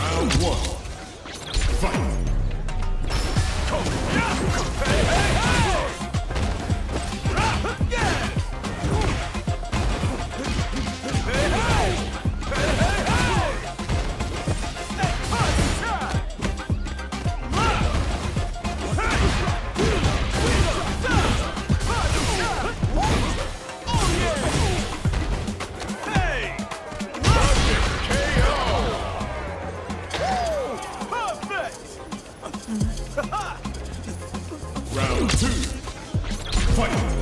Round one. Fight. Round Fight.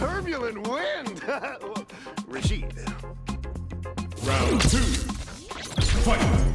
Turbulent wind. Rashid. Round two. Fight.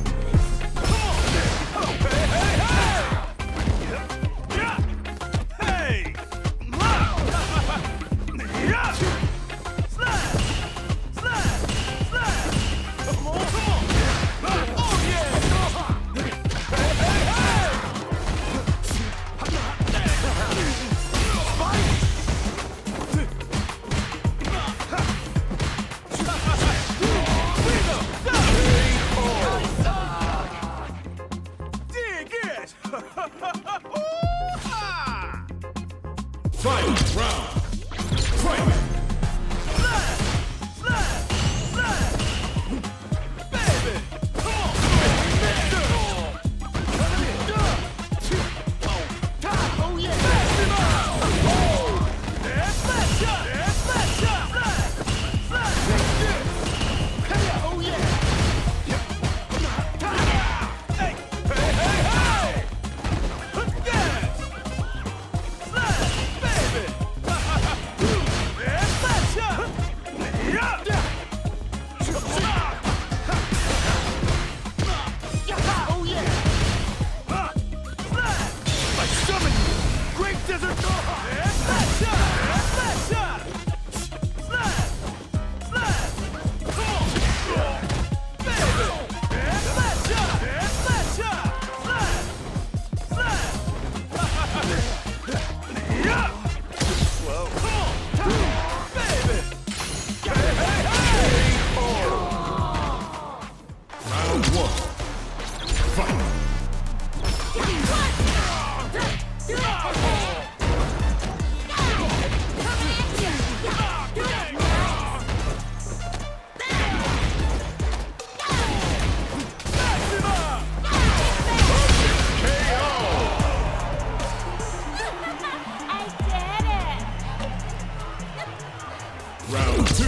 Round two.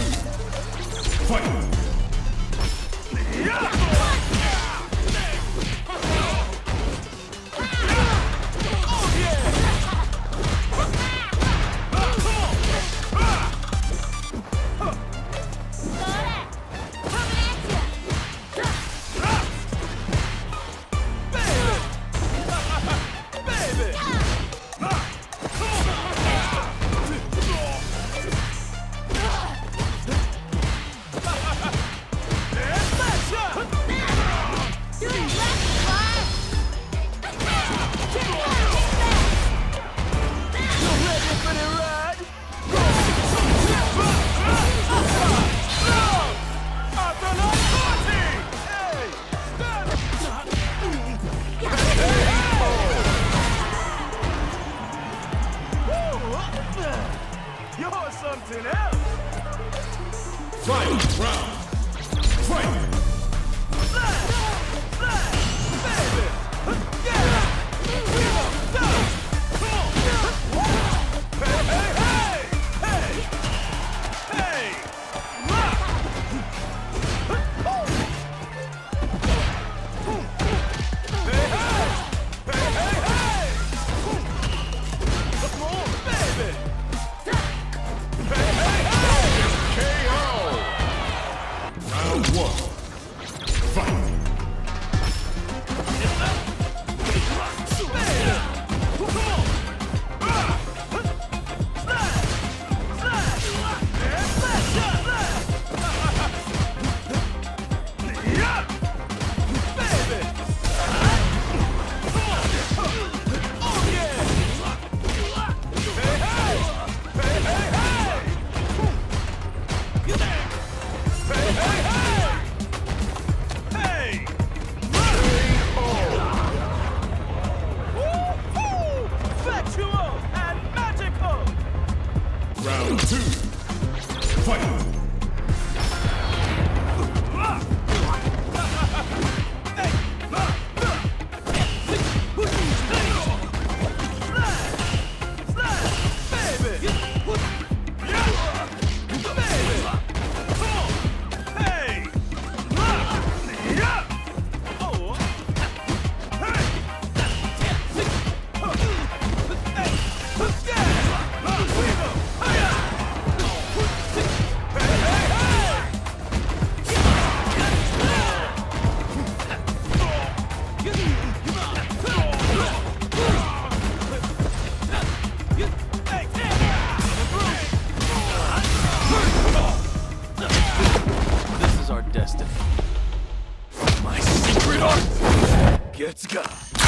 Fight. My secret art gets got.